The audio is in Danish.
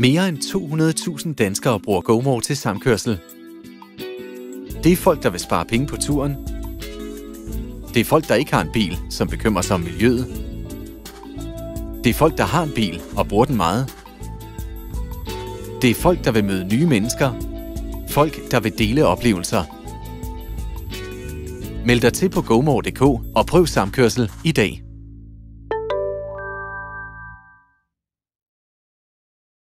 Mere end 200.000 danskere bruger GoMore til samkørsel. Det er folk, der vil spare penge på turen. Det er folk, der ikke har en bil, som bekymrer sig om miljøet. Det er folk, der har en bil og bruger den meget. Det er folk, der vil møde nye mennesker. Folk, der vil dele oplevelser. Meld dig til på gomore.dk og prøv samkørsel i dag.